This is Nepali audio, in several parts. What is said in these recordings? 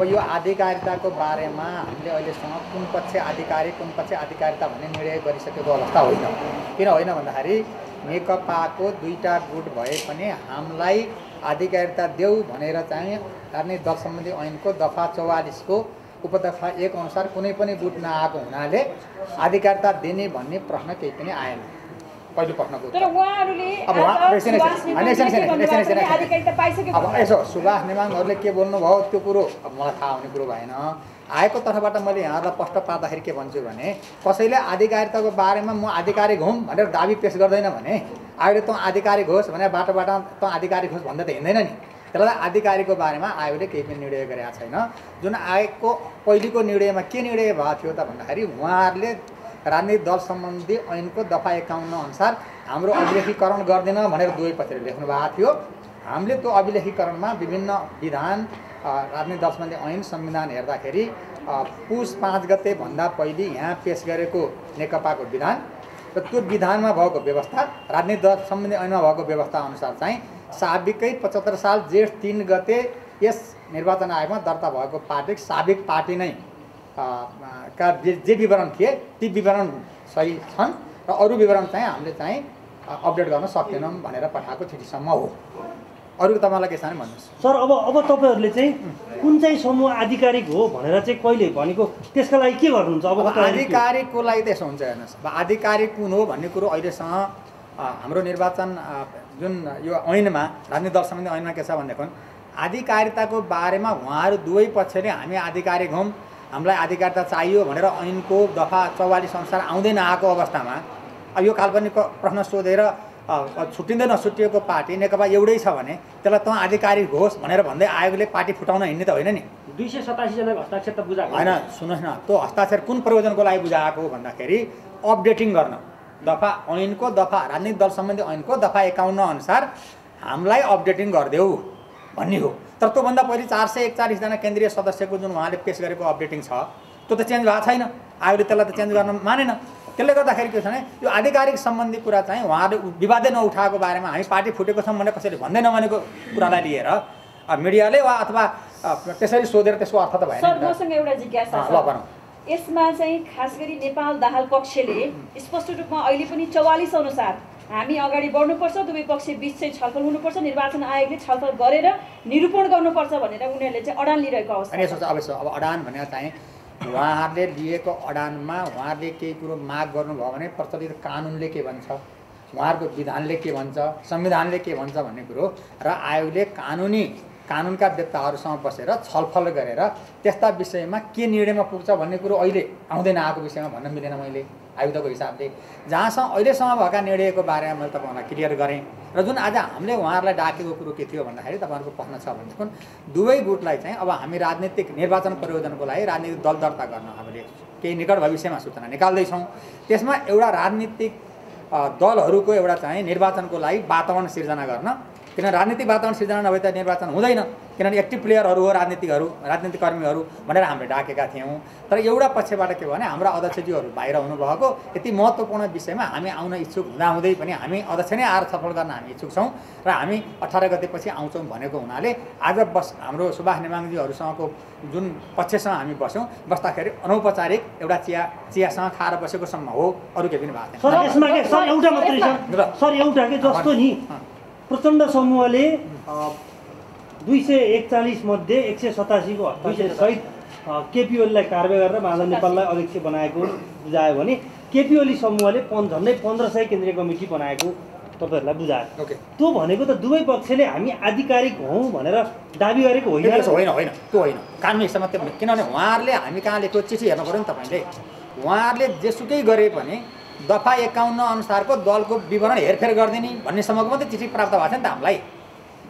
अब यो आधिकारिताको बारेमा हामीले अहिलेसम्म कुन पक्ष आधिकारिक कुन पक्ष आधिकारिता भन्ने निर्णय गरिसकेको अवस्था होइन। किन होइन भन्दाखेरि नेकपाको दुईवटा गुट भए पनि हामीलाई आधिकारिता देऊ भनेर चाहिँ राजनीतिक दल सम्बन्धी ऐनको दफा चौवालिसको उपदफा एक अनुसार कुनै पनि गुट नआएको हुनाले आधिकारिता दिने भन्ने प्रश्न केही पनि आएन। पहिलो प्रश्नको तर। उहाँहरूले अब यसो सुभाष नेमाङहरूले के बोल्नुभयो त्यो कुरो अब मलाई थाहा हुने कुरो भएन आएको तर्फबाट मैले यहाँहरूलाई प्रश्न पार्दाखेरि के भन्छु भने कसैले आधिकारिताको बारेमा म आधिकारिक हुँ भनेर दाबी पेस गर्दैन भने आयोगले तँ आधिकारिक होस् भने बाटोबाट तँ आधिकारिक होस् भन्दा त हिँड्दैन नि त्यसलाई आधिकारिकको बारेमा आयोगले केही पनि निर्णय गरेका छैन जुन आयोगको पहिलेको निर्णयमा के निर्णय भएको थियो त भन्दाखेरि उहाँहरूले राजनीतिक दल सम्बन्धी ऐनको दफा एकाउन्न अनुसार हाम्रो अभिलेखीकरण गर्दैन भनेर दुवै पक्षले लेख्नु भएको थियो। हामीले त्यो अभिलेखीकरणमा विभिन्न विधान राजनीतिक दल सम्बन्धी ऐन संविधान हेर्दाखेरि पुस पाँच गते भन्दा पहिले यहाँ पेस गरेको नेकपाको विधान र त्यो विधानमा भएको व्यवस्था राजनीतिक दल सम्बन्धी ऐनमा भएको व्यवस्था अनुसार चाहिँ साबिकै पचहत्तर साल जेठ तिन गते यस निर्वाचन आयोगमा दर्ता भएको पार्टी साबिक पार्टी नै का जे विवरण थिए ती विवरण सही छन् र अरू विवरण चाहिँ हामीले चाहिँ अपडेट गर्न सक्दैनौँ भनेर पठाएको चिठीसम्म हो। अरू तपाईँलाई के छ भने भन्नुहोस्। सर अब अब तपाईँहरूले चाहिँ कुन चाहिँ समूह आधिकारिक हो भनेर चाहिँ कहिले भनेको त्यसका लागि के गर्नुहुन्छ? अब आधिकारिकको लागि त्यसो हुन्छ हेर्नुहोस्। अब आधिकारिक कुन हो भन्ने कुरो अहिलेसम्म हाम्रो निर्वाचन जुन यो ऐनमा राजनीतिक दल सम्बन्धी ऐनमा के छ भनेदेखि आधिकारिताको बारेमा उहाँहरू दुवै पक्षले हामी आधिकारिक हौँ। हामीलाई आधिकारिता चाहियो भनेर ऐनको दफा चौवालिस अनुसार आउँदै नआएको अवस्थामा। अब यो काल्पनिक प्रश्न सोधेर छुट्टिँदै नछुट्टिएको पार्टी नेकपा एउटै छ भने त्यसलाई तँ आधिकारिक होस् भनेर भन्दै आयोगले पार्टी फुटाउन हिँड्ने त होइन नि। दुई सय सतासीजनाको हस्ताक्षर त बुझाएको होइन सुन्नुहोस् न त्यो हस्ताक्षर कुन प्रयोजनको लागि बुझाएको भन्दाखेरि अपडेटिङ गर्न। दफा ऐनको दफा राजनीतिक दल सम्बन्धी ऐनको दफा एकाउन्न अनुसार हामीलाई अपडेटिङ गरिदेऊ। भन्ने हो। तर त्योभन्दा पहिले चार सय एकचालिसजना केन्द्रीय सदस्यको जुन उहाँले पेस गरेको अपडेटिङ छ त्यो त चेन्ज भएको छैन। आयोगले त्यसलाई त चेन्ज गर्न मानेन। त्यसले गर्दाखेरि के छ भने यो आधिकारिक सम्बन्धी कुरा चाहिँ उहाँले विवादै नउठाएको बारेमा हामी पार्टी फुटेको छौँ भनेर कसैले भन्दै नभनेको कुरालाई लिएर मिडियाले वा अथवा त्यसरी सोधेर त्यसको अर्थ त भएन। मसँग एउटा जिज्ञासा ल भनौँ। यसमा चाहिँ खास गरी नेपाल दाहाल पक्षले स्पष्ट रूपमा अहिले पनि चौवालिस अनुसार हामी अगाडि बढ्नुपर्छ दुवै पक्ष बिच चाहिँ छलफल हुनुपर्छ निर्वाचन आयोगले छलफल गरेर निरूपण गर्नुपर्छ भनेर उनीहरूले चाहिँ अडान लिइरहेको अवस्था अब अडान भनेर चाहिँ उहाँहरूले लिएको अडानमा उहाँहरूले केही कुरो माग गर्नुभयो भने प्रचलित कानुनले के भन्छ? उहाँहरूको विधानले के भन्छ? संविधानले के भन्छ भन्ने कुरो र आयोगले कानुनी कानुनका व्यक्ताहरूसँग बसेर छलफल गरेर त्यस्ता विषयमा के निर्णयमा पुग्छ भन्ने कुरो अहिले आउँदैन आएको विषयमा भन्न मिलेन मैले आयुधको हिसाबले। जहाँसम्म अहिलेसम्म भएका निर्णयको बारेमा मैले तपाईँहरूलाई क्लियर गरेँ र जुन आज हामीले उहाँहरूलाई डाकेको कुरो के थियो भन्दाखेरि तपाईँहरूको प्रश्न छ भनेदेखि दुवै गुटलाई चाहिँ अब हामी राजनीतिक निर्वाचन प्रयोजनको लागि राजनीतिक दल दर्ता गर्न हामीले केही निकट भविष्यमा सूचना निकाल्दैछौँ। त्यसमा एउटा राजनीतिक दलहरूको एउटा चाहिँ निर्वाचनको लागि वातावरण सिर्जना गर्न किन राजनीतिक वातावरण सिर्जना नभए त निर्वाचन हुँदैन। किनभने एक्टिभ प्लेयरहरू हो राजनीतिकहरू राजनीतिक कर्मीहरू भनेर हामीले डाकेका थियौँ। तर एउटा पक्षबाट के भयो भने हाम्रा अध्यक्षज्यूहरू बाहिर हुनुभएको। यति महत्त्वपूर्ण विषयमा हामी आउन इच्छुक हुँदाहुँदै पनि हामी अध्यक्ष नै आएर छलफल गर्न हामी इच्छुक छौँ र हामी अठार गतेपछि आउँछौँ भनेको हुनाले आज बस हाम्रो सुभाष नेमाङजीहरूसँगको जुन पक्षसँग हामी बस्यौँ बस्दाखेरि अनौपचारिक एउटा चिया चियासँग खाएर बसेको सम्म हो। अरू केही पनि भएको छैन। प्रचण्ड समूहले दुई सय एकचालिस मध्ये एक सय सतासीको हस्ताक्षर सहित केपिओलीलाई कारवाही गरेर माधव नेपाललाई अध्यक्ष बनाएको बुझायो भने केपिओली समूहले पन् झन्डै पन्ध्र सय केन्द्रीय कमिटी बनाएको तपाईँहरूलाई बुझायो। ओके। त्यो भनेको त दुवै पक्षले हामी आधिकारिक हौँ भनेर दाबी गरेको होइन। होइन होइन। त्यो होइन। कानुनी हिसाबमा त्यो किनभने उहाँहरूले हामी कहाँ लेखेको चिठी हेर्नु पऱ्यो नि तपाईँले। उहाँहरूले जेसुकै गरे पनि दफा एकाउन्न अनुसारको दलको विवरण हेरफेर गरिदिने भन्नेसम्मको मात्रै चिठी प्राप्त भएको छ नि त हामीलाई।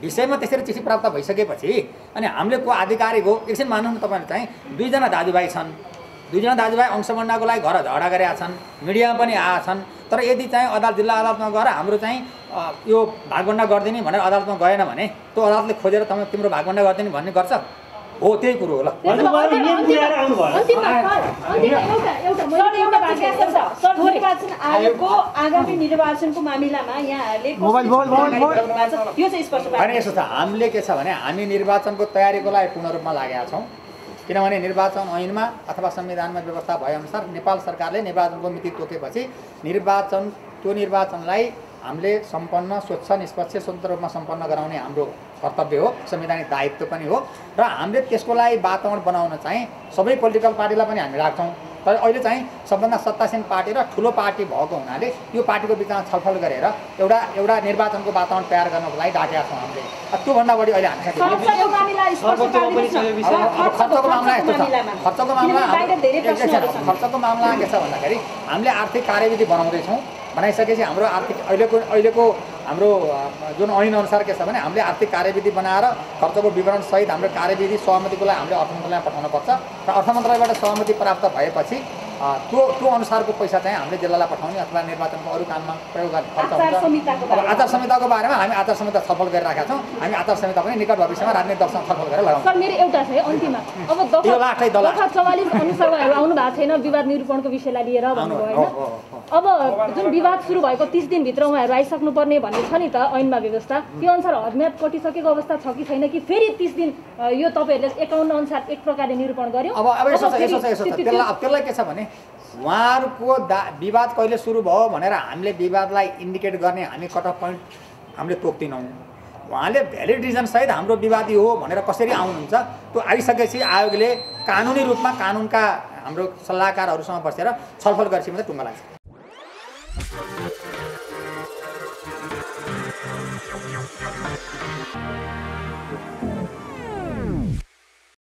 विषयमा त्यसरी चिठी प्राप्त भइसकेपछि अनि हामीले को आधिकारिक हो एकछिन मानौँ न तपाईँले चाहिँ दुईजना दाजुभाइ छन्। दुईजना दाजुभाइ अंशबन्डाको लागि घर झगडा गरेका छन् मिडियामा पनि आएका छन्। तर यदि चाहिँ अदालत जिल्ला अदालतमा गएर हाम्रो चाहिँ यो भागभन्डा गरिदिने भनेर अदालतमा गएन भने त्यो अदालतले खोजेर तपाईँ तिम्रो भागभन्डा गरिदिने भन्ने गर्छ? हो त्यही कुरो हो ल भने उहाँले नियम बुझाएर आउनु भयो अन्तिममा सर, अन्तिममा एउटा एउटा सर मैले एउटा जिज्ञासा छ सर निर्वाचन आयोगको आगामी निर्वाचनको मामिलामा यहाँहरूले? यो चाहिँ स्पष्ट होइन यस्तो छ हामीले के छ भने हामी निर्वाचनको तयारीको लागि पूर्ण रूपमा लागेका छौँ किनभने निर्वाचन ऐनमा अथवा संविधानमा व्यवस्था भएअनुसार नेपाल सरकारले निर्वाचनको मिति तोकेपछि निर्वाचन त्यो निर्वाचनलाई हामीले सम्पन्न स्वच्छ निष्पक्ष स्वतन्त्र रूपमा सम्पन्न गराउने हाम्रो कर्तव्य हो संवैधानिक दायित्व पनि हो। र हामीले त्यसको लागि वातावरण बनाउन चाहिँ सबै पोलिटिकल पार्टीलाई पनि हामी राख्छौँ। तर अहिले चाहिँ सबभन्दा सत्तासीन पार्टी र ठुलो पार्टी भएको हुनाले यो पार्टीको बिचमा छलफल गरेर एउटा एउटा निर्वाचनको वातावरण तयार गर्नको लागि डाकेका छौँ हामीले। त्योभन्दा बढी अहिले हामीसँग खर्चको मामिला यस्तो छ। खर्चको मामला। खर्चको मामला के छ भन्दाखेरि हामीले आर्थिक कार्यविधि बनाउँदैछौँ। बनाइसकेपछि हाम्रो आर्थिक अहिलेको अहिलेको हाम्रो जुन ऐन अनुसार के छ भने हामीले आर्थिक कार्यविधि बनाएर खर्चको विवरणसहित हाम्रो कार्यविधि सहमतिको लागि हामीले अर्थ मन्त्रालयमा पठाउनुपर्छ र अर्थ मन्त्रालयबाट सहमति प्राप्त भएपछि त्यो त्यो अनुसारको पैसा चाहिँ हामीले जिल्लालाई पठाउने अथवा निर्वाचनको अरू काममा प्रयोग गर्ने खर्च हुन्छ। अब। आचार संहिताको बारेमा हामी आचार संहिता छलफल गरिरहेका छौँ। हामी आचार संहिता पनि निकट भविष्यमा राजनीतिक दलसँग छलफल गरेर लगाउँछौँ। मेरो एउटा छ अन्तिममा। अब अनुसार आउनु भएको छैन विवाद निरूपणको विषयलाई लिएर भन्नुभयो। अब जुन विवाद सुरु भएको तिस दिनभित्र उहाँहरू आइसक्नु पर्ने भन्ने छ नि त ऐनमा व्यवस्था त्यो अनुसार हदम्याद कटिसकेको अवस्था छ कि छैन कि फेरि तिस दिन यो तपाईँहरूले एकाउन्न अनुसार एक प्रकारले निरूपण गर्यो? अब अब यसो त्यसलाई के छ भने उहाँहरूको दा विवाद कहिले सुरु भयो भनेर हामीले विवादलाई इन्डिकेट गर्ने हामी कट अफ पोइन्ट हामीले तोक्दैनौँ। उहाँले भ्यालिड रिजनसहित हाम्रो विवादी हो भनेर कसरी आउनुहुन्छ त्यो आइसकेपछि आयोगले कानुनी रूपमा कानुनका हाम्रो सल्लाहकारहरूसँग बसेर छलफल गरेपछि मात्रै टुङ्गा लाग्छ।